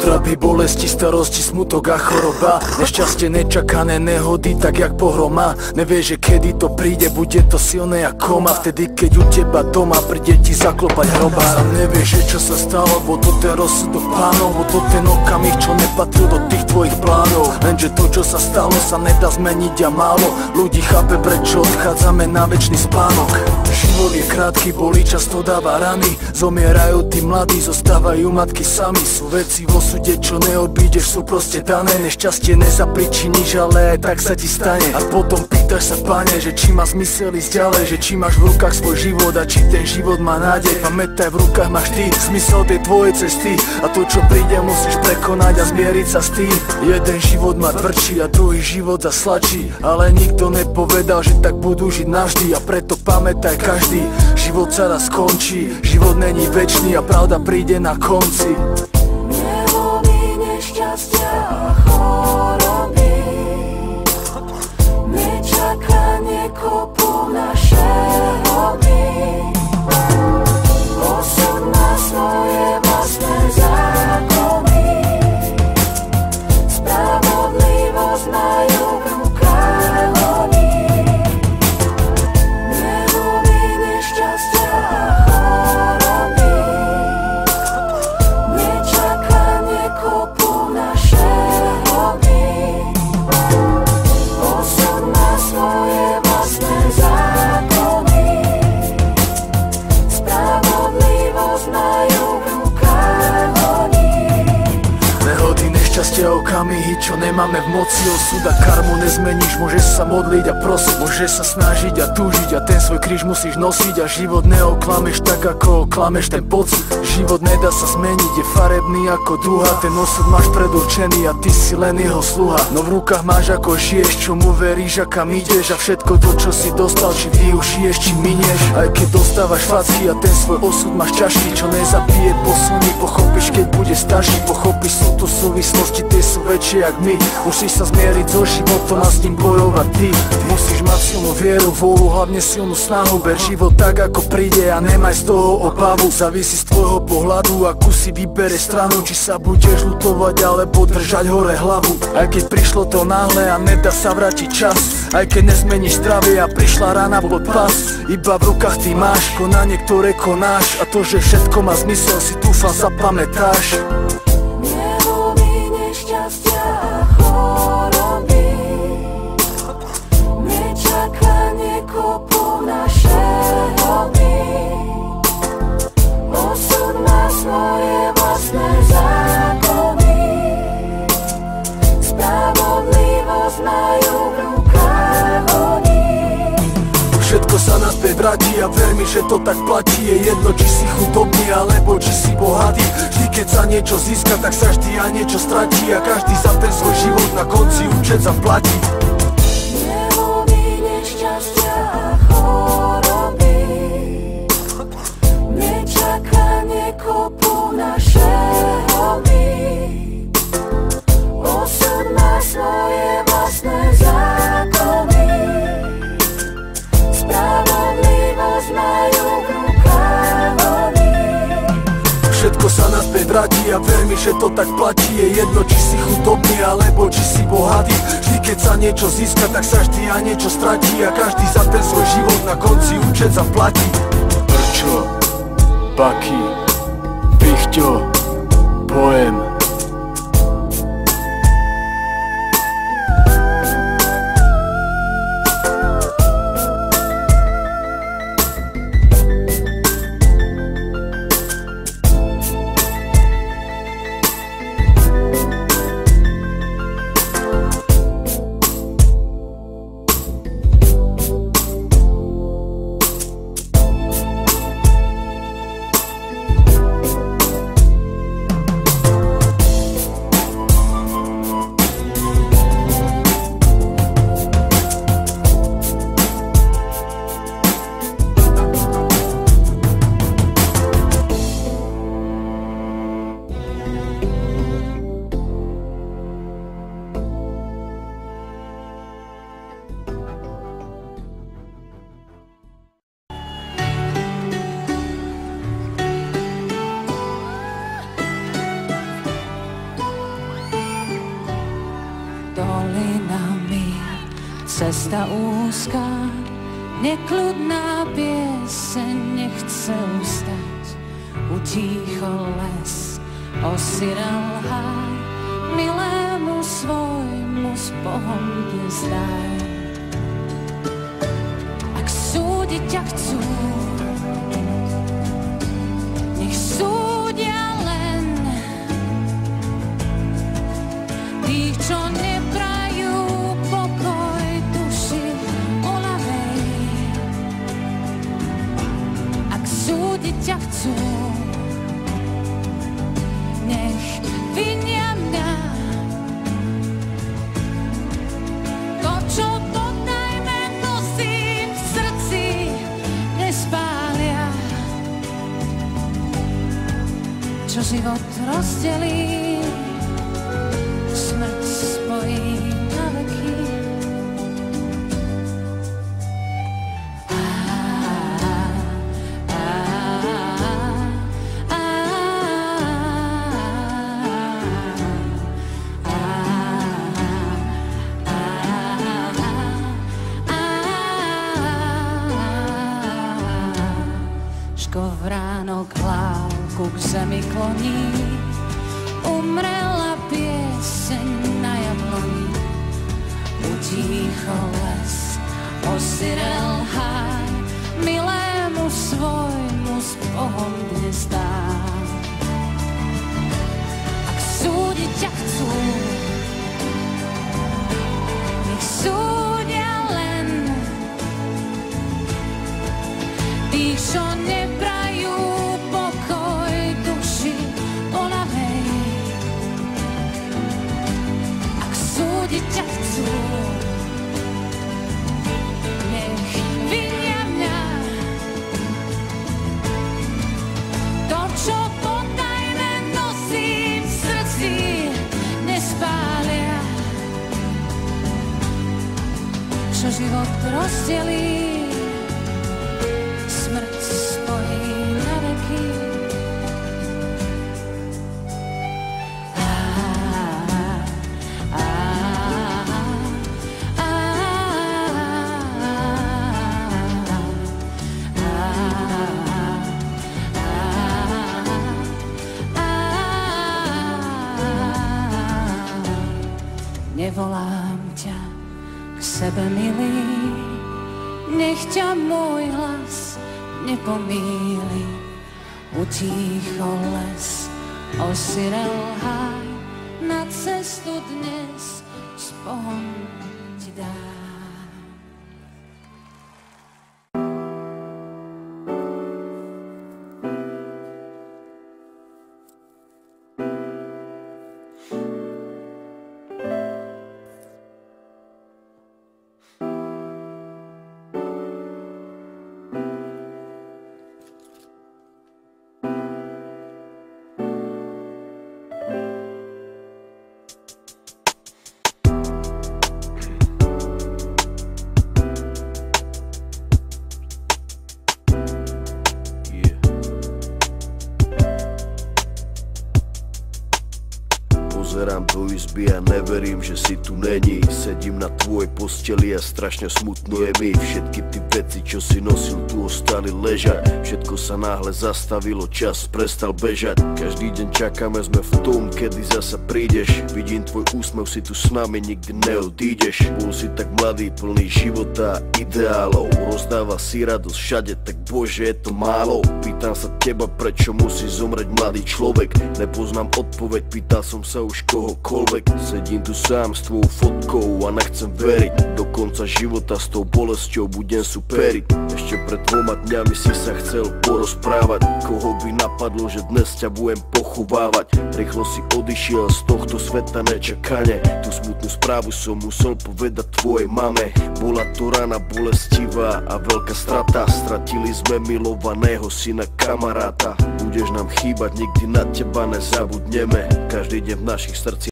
Útrapy, bolesti, starosti, smutok a choroba. Nešťastie, nečakané nehody, tak jak pohroma. Nevieš, že kedy to príde, bude to silné ako koma. Vtedy, keď u teba doma príde ti zaklopať hroba. A nevieš, že čo sa stalo, bo to ten rozsudok pánov Bo to ten okamih, čo nepatril do tých tvojich plánov. Lenže to, čo sa stalo, sa nedá zmeniť a málo Ľudí chápe, prečo odchádzame na väčší spánok. Život je krátky, bolí, často dáva rany. Zomierajú tí mladí, zostávajú matky sami. Sú veci vo súde, čo neodbídeš, sú proste dané. Nešťastie nezapričiníš, ale aj tak sa ti stane. A potom pýtaš sa, pane, že či má zmysel ísť ďalej Že či máš v rukách svoj život a či ten život má nádej. Pamätaj, v rukách máš ty, zmysel tej tvojej cesty. A to, čo príde, musíš prekonať a zmieriť sa s tým. Jeden život má tvrdší a druhý život zaslačí Ale nikto nepovedal, že tak budú žiť navždy. A preto pamätaj každý, život sa raz skončí. Život není väčší a pravda príde na konci just Nešťastie a okamihy, čo nemáme v moci Osud a karmu nezmeníš, môžeš sa modliť a prosiť Môžeš sa snažiť a túžiť a ten svoj kríž musíš nosiť A život neoklameš tak ako oklameš ten pocit. Život nedá sa zmeniť, je farebný ako duha Ten osud máš predurčený a ty si len jeho sluha. No v rukách máš ako žiješ, čomu veríš a kam ideš. A všetko to, čo si dostal, či využiješ, či minieš. Aj keď dostávaš facky a ten svoj osud máš ťažký Čo nezabije, posunie, pochopíš, keď bude starší Pochopíš, sú tu súvislosti, tie sú väčšie jak my. Musíš sa zmieriť so životom a s ním bojovať ty. Musíš mať silnú vieru, vôľu, hlavne silnú snahu. Ber život tak, ako príde a nemaj z toho obavu. Závisí z tvojho pohľadu, akú si vybere stranu. Či sa budeš lutovať, alebo držať hore hlavu. Aj keď prišlo to náhle a nedá sa vrátiť čas. Aj keď nezmeníš zdravie a prišla rana pod pas. Iba v rukách ty máš konanie, ktoré konáš. A to, že všetko má zmysel, si dúfam zapamätáš sa naspäť vráti a ver mi, že to tak platí. Je jedno, či si chudobný, alebo či si bohatý. Vždy, keď sa niečo získa, tak sa vždy aj niečo stratí. A každý za ten svoj život na konci účet zaplatí vráti a ver mi, že to tak platí. Je jedno, či si chudobný, alebo či si bohatý. Vždy, keď sa niečo získa, tak sa vždy aj niečo stratí. A každý za ten svoj život na konci účet zaplatí. Prčo, Baky, Pichťo, Poem Cesta úzka, nekľudná pieseň nechce ustať. Utícho les, osirel háj, milému svojmu s Bohom dnes daj. Ak súdiť ťa chcú, Škovránok hlávku k zemi kloní, umrela pieseň na jabloni. Utícho les, osirel háj, milému svojmu život rozdelí, k sebe, milý, nech ťa môj hlas nepomíli. Utícho les, osirel háj, na cestu dnes s ti dám. Pozerám do izby a neverím, že si tu není. Sedím na tvojej posteli a strašne smutno je mi. Všetky ty veci, čo si nosil, tu ostali ležať. Všetko sa náhle zastavilo, čas prestal bežať. Každý deň čakáme, sme v tom, kedy zasa prídeš. Vidím tvoj úsmev, si tu s nami, nikdy neodídeš. Bol si tak mladý, plný života a ideálov. Rozdáva si radosť všade, tak bože je to málo. Pýtam sa teba, prečo musí zomrieť mladý človek? Nepoznám odpoveď, pýtal som sa už kohokoľvek Sedím tu sám s tvojou fotkou a nechcem veriť. Do konca života s tou bolesťou budem superiť. Ešte pred dvoma dňami si sa chcel porozprávať. Koho by napadlo, že dnes ťa budem pochovávať? Rýchlo si odišiel z tohto sveta nečakane. Tú smutnú správu som musel povedať tvojej mame. Bola to rana bolestivá a veľká strata. Stratili sme milovaného syna kamaráta Budeš nám chýbať, nikdy na teba nezabudneme. Každý deň v našich srdciach